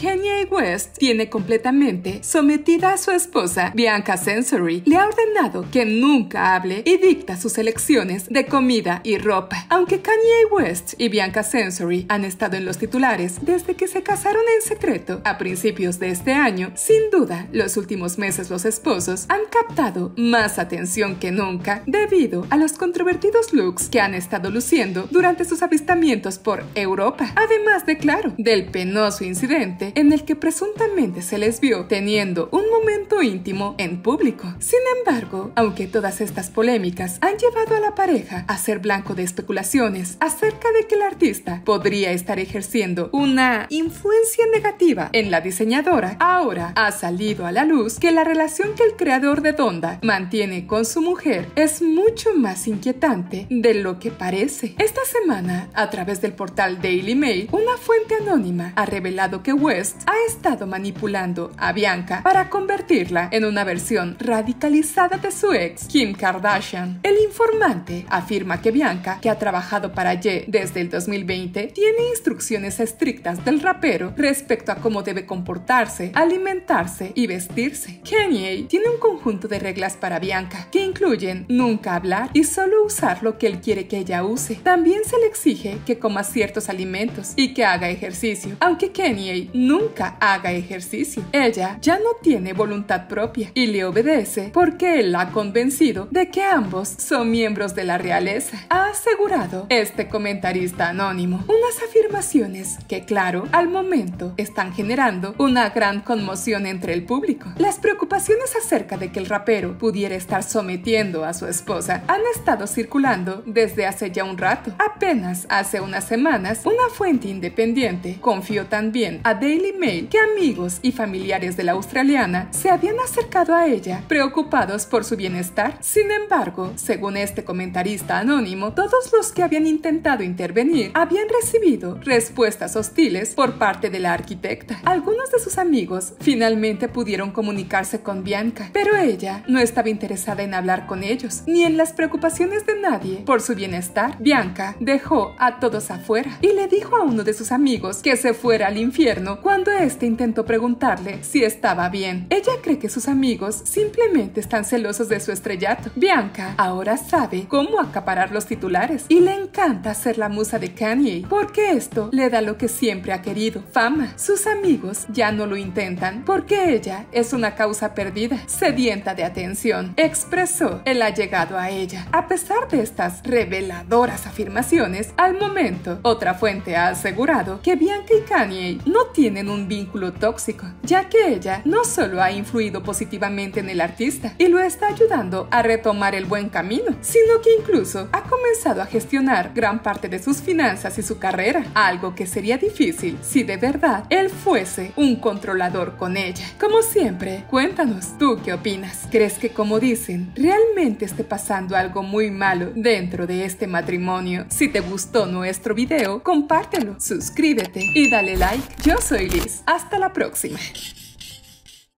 Kanye West tiene completamente sometida a su esposa, Bianca Sensory. Le ha ordenado que nunca hable y dicta sus elecciones de comida y ropa. Aunque Kanye West y Bianca Sensory han estado en los titulares desde que se casaron en secreto a principios de este año, sin duda, los últimos meses los esposos han captado más atención que nunca debido a los controvertidos looks que han estado luciendo durante sus avistamientos por Europa. Además de, claro, del penoso incidente en el que presuntamente se les vio teniendo un momento íntimo en público. Sin embargo, aunque todas estas polémicas han llevado a la pareja a ser blanco de especulaciones acerca de que el artista podría estar ejerciendo una influencia negativa en la diseñadora, ahora ha salido a la luz que la relación que el creador de Donda mantiene con su mujer es mucho más inquietante de lo que parece. Esta semana, a través del portal Daily Mail, una fuente anónima ha revelado que Ha estado manipulando a Bianca para convertirla en una versión radicalizada de su ex, Kim Kardashian. El informante afirma que Bianca, que ha trabajado para Ye desde el 2020, tiene instrucciones estrictas del rapero respecto a cómo debe comportarse, alimentarse y vestirse. Kanye tiene un conjunto de reglas para Bianca que incluyen nunca hablar y solo usar lo que él quiere que ella use. También se le exige que coma ciertos alimentos y que haga ejercicio, aunque Kanye nunca haga ejercicio. Ella ya no tiene voluntad propia y le obedece porque él la ha convencido de que ambos son miembros de la realeza, ha asegurado este comentarista anónimo. Unas afirmaciones que, claro, al momento están generando una gran conmoción entre el público. Las preocupaciones acerca de que el rapero pudiera estar sometiendo a su esposa han estado circulando desde hace ya un rato. Apenas hace unas semanas, una fuente independiente confió también a Daily que amigos y familiares de la australiana se habían acercado a ella preocupados por su bienestar. Sin embargo, según este comentarista anónimo, todos los que habían intentado intervenir habían recibido respuestas hostiles por parte de la arquitecta. Algunos de sus amigos finalmente pudieron comunicarse con Bianca, pero ella no estaba interesada en hablar con ellos ni en las preocupaciones de nadie por su bienestar. Bianca dejó a todos afuera y le dijo a uno de sus amigos que se fuera al infierno cuando este intentó preguntarle si estaba bien. Ella cree que sus amigos simplemente están celosos de su estrellato. Bianca ahora sabe cómo acaparar los titulares y le encanta ser la musa de Kanye porque esto le da lo que siempre ha querido, fama. Sus amigos ya no lo intentan porque ella es una causa perdida, sedienta de atención, expresó el llegado a ella. A pesar de estas reveladoras afirmaciones, al momento, otra fuente ha asegurado que Bianca y Kanye no tienen un vínculo tóxico, ya que ella no solo ha influido positivamente en el artista y lo está ayudando a retomar el buen camino, sino que incluso ha comenzado a gestionar gran parte de sus finanzas y su carrera, algo que sería difícil si de verdad él fuese un controlador con ella. Como siempre, cuéntanos, ¿tú qué opinas? ¿Crees que como dicen, realmente esté pasando algo muy malo dentro de este matrimonio? Si te gustó nuestro video, compártelo, suscríbete y dale like. Yo soy Liz. Hasta la próxima.